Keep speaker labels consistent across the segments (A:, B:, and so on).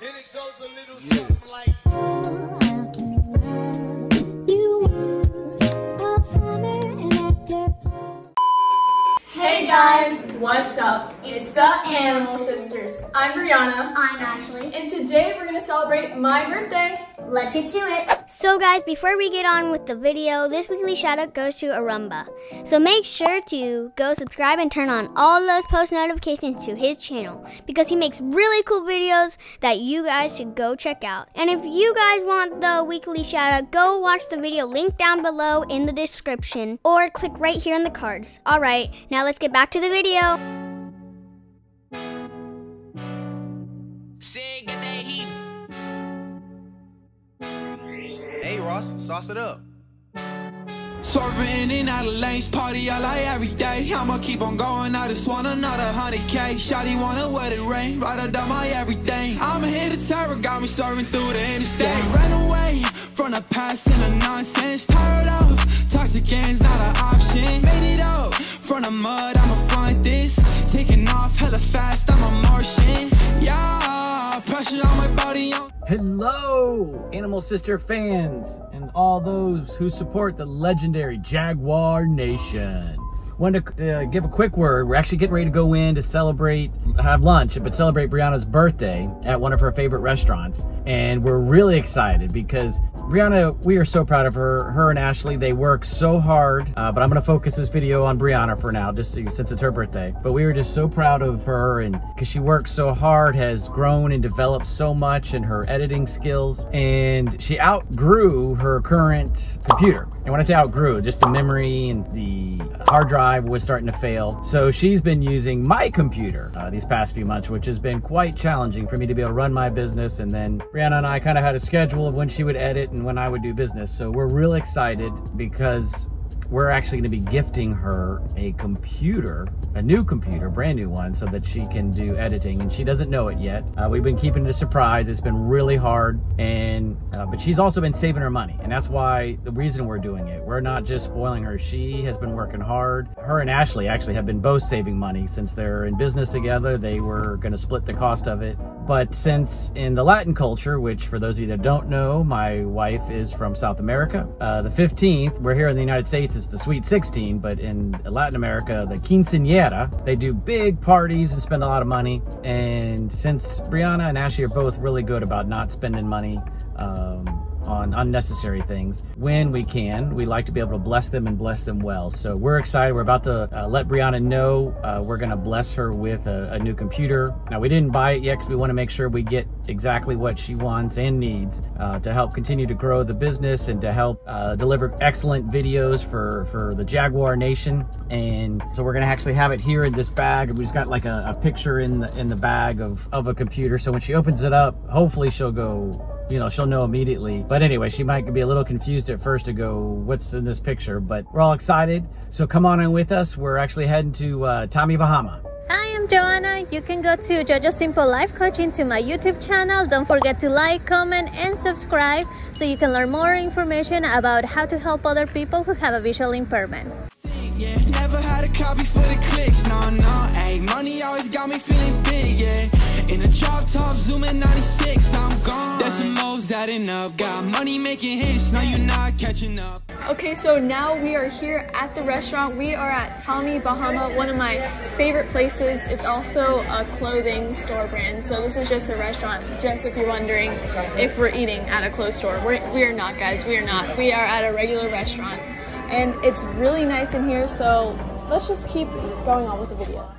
A: And it goes a little something like.
B: Hey guys, what's up? It's the Animal Sisters. I'm Briana,
C: I'm Ashley.
B: and today we're gonna celebrate my birthday.
C: Let's get to it. So, guys, before we get on with the video, this weekly shout out goes to Aarambha. So, make sure to go subscribe and turn on all those post notifications to his channel because he makes really cool videos that you guys should go check out. And if you guys want the weekly shout out, go watch the video link down below in the description or click right here in the cards. All right, now let's get back to the video.
D: Ross, sauce it up.
E: Swerving in and out of lanes, party I like every day. I'ma keep on going, I just want another hundred K. Shawty wanna wet it rain, right down my everything. I'm here to hit the terror, got me swerving through the interstate. Yeah, ran away from the past and the nonsense. Tired of toxic games, not an option. Made it up from the mud,
F: Hello, Animal Sister fans, and all those who support the legendary Jaguar Nation. Wanted to uh, give a quick word. We're actually getting ready to go in to celebrate, have lunch, but celebrate Briana's birthday at one of her favorite restaurants. And we're really excited because Briana, we are so proud of her. Her and Ashley, they work so hard. Uh, but I'm to focus this video on Briana for now, just so you, since it's her birthday. But we were just so proud of her, and because she works so hard, has grown and developed so much in her editing skills, and she outgrew her current computer. And when I say outgrew, just the memory and the hard drive was starting to fail. So she's been using my computer uh, these past few months, which has been quite challenging for me to be able to run my business. And then Briana and I kind of had a schedule of when she would edit and when I would do business. So we're real excited because we're actually going to be gifting her a computer, a new computer, brand new one, so that she can do editing. And she doesn't know it yet. Uh, we've been keeping it a surprise. It's been really hard, and uh, but she's also been saving her money, and that's why the reason we're doing it. We're not just spoiling her. She has been working hard. Her and Ashley actually have been both saving money since they're in business together. They were going to split the cost of it. But since in the Latin culture, which for those of you that don't know, my wife is from South America, uh, the 15th, we're here in the United States, it's the Sweet 16, but in Latin America, the quinceañera, they do big parties and spend a lot of money. And since Briana and Ashley are both really good about not spending money, um, on unnecessary things when we can. We like to be able to bless them and bless them well. So we're excited. We're about to uh, let Briana know uh, we're going to bless her with a, a, new computer. Now, we didn't buy it yet because we want to make sure we get exactly what she wants and needs uh, to help continue to grow the business and to help uh, deliver excellent videos for, for the Jaguar Nation. And so we're going to actually have it here in this bag. We just got like a, a picture in the, in the bag of, of a computer. So when she opens it up, hopefully she'll go you know, she'll know immediately. But anyway, she might be a little confused at first to go, what's in this picture? But we're all excited. So come on in with us. We're actually heading to uh, Tommy Bahama.
G: Hi, I'm Joanna. You can go to Jojo Simple Life Coaching to my YouTube channel. Don't forget to like, comment, and subscribe so you can learn more information about how to help other people who have a visual impairment.
E: Yeah, never had a copy for the clicks, no, no, ayy. Money always got me feeling big, yeah. In a drop top, zooming 96, I'm gone. Decimals adding up, got money making hits, now you're not catching up.
B: Okay, so now we are here at the restaurant. We are at Tommy Bahama, one of my favorite places. It's also a clothing store brand. So this is just a restaurant, just if you're wondering if we're eating at a clothes store. We're, we are not, guys. We are not. We are at a regular restaurant. And it's really nice in here, so let's just keep going on with the video.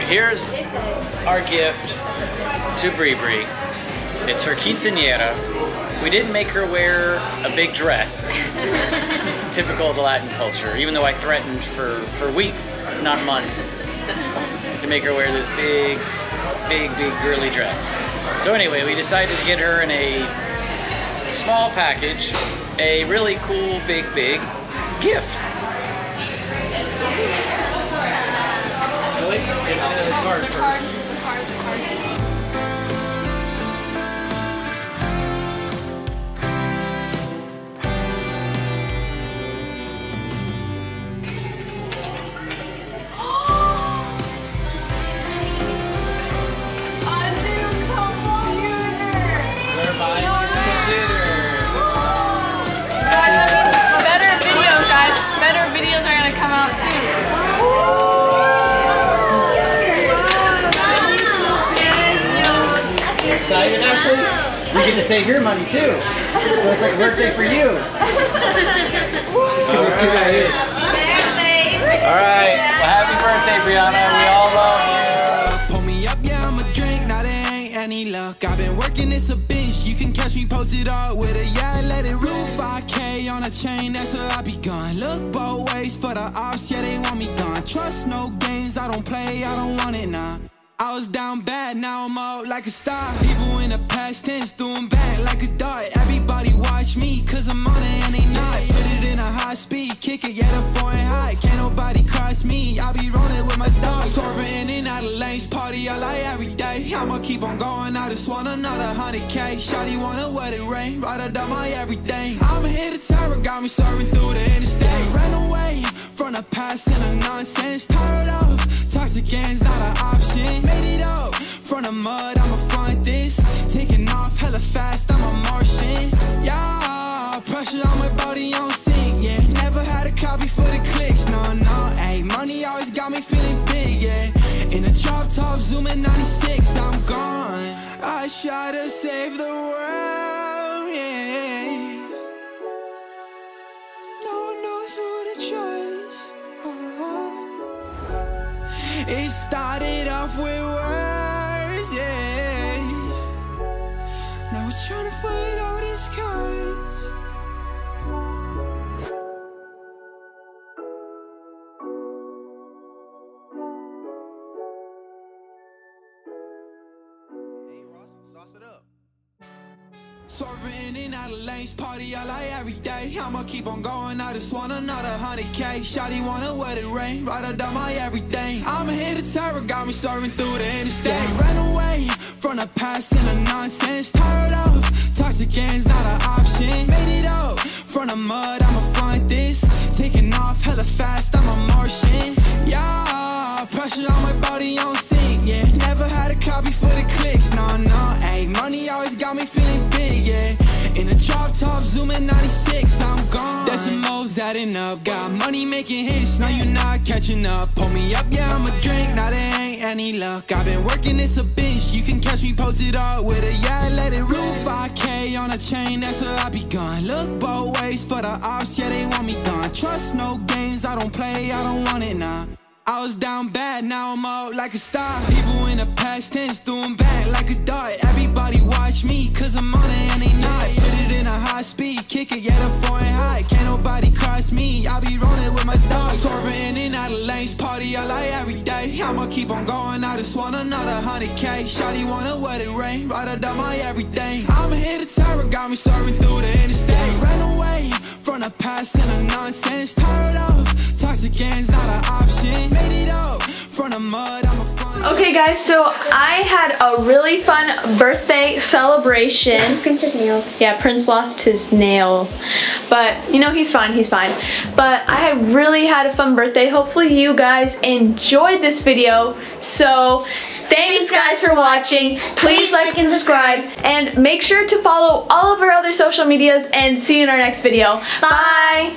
F: Here's our gift to Bri Bri. It's her quinceanera. We didn't make her wear a big dress, typical of the Latin culture, even though I threatened for, for weeks, not months, to make her wear this big, big, big girly dress. So anyway, we decided to get her in a small package, a really cool, big, big gift. Really? Get out of the card first. Excited actually. We get to save your money too. So it's like a birthday for you. All right. All right. Well, happy birthday, Briana. We all love you.
E: Pull me up, yeah, I'm a drink. Now there ain't any luck. I've been working this a bitch. You can catch me posted up with a yeah, let it rule. 5K on a chain, that's where I be gone. Look both ways for the ops, yeah, they want me gone. Trust no games, I don't play, I don't want it now. I was down bad, now I'm out like a star. People in the past tense doing bad like a dart. Everybody watch me, cause I'm on it and they not. Put it in a high speed, kick it, yeah, the foreign high. Can't nobody cross me, I be rolling with my stars. Swerving in out of lanes, party all I every day. I'ma keep on going, I just want another hundred K. Shawty wanna wet it rain, right up down my everything. I'm here to terror, got me serving through the interstate. Ran away from the past and the nonsense. Tired of toxic games, not an option. Made it up from the mud, I'ma find this. Taking off hella fast, I'm a Martian. Started off with Swerving in out of lanes, party I like every day. I'ma keep on going, I just want another hundred K. Shawty wanna wet it rain, right up down my everything. I'm here to terror, got me serving through the interstate. Ran away from the past and the nonsense. Tired of toxic games, not an option. Made it up from the mud, I'ma find this. Making hits, now you're not catching up. Pull me up, yeah, I'ma drink, now there ain't any luck. I've been working this a bitch, you can catch me posted up with a yeah, let it rule. 5K on a chain, that's where I be gone. Look both ways for the ops, yeah, they want me gone. Trust no games, I don't play, I don't want it now. I was down bad, now I'm out like a star. People in the past tense doing bad like a dart. Everybody watch me, out of party I like every day. I'ma keep on going, I just want another hundred K. Shawty wanna wet it rain, right up down my everything. I'm here to terror, got me serving through the interstate. Ran away from the past and the nonsense. Tired of toxic games, not an option. Made it up from the mud.
B: Okay, guys, so I had a really fun birthday celebration.
C: Princess nailed.
B: Yeah, Prince lost his nail, but you know, he's fine, he's fine. But I really had a fun birthday. Hopefully you guys enjoyed this video. So thanks guys for watching. Please like and subscribe and make sure to follow all of our other social medias and see you in our next video. Bye.